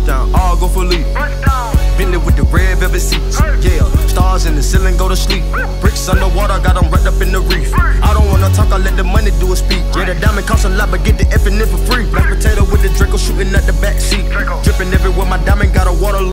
touchdown, all go for lead. Bentley with the red velvet seats. Yeah, stars in the ceiling go to sleep. Bricks underwater, got them wrapped up in the reef. I don't wanna talk, I let the money do a speech. Yeah, the diamond costs a lot, but get the effing in for free. Black potato with the Draco shooting at the back seat. Dripping everywhere, my diamond got a waterfall.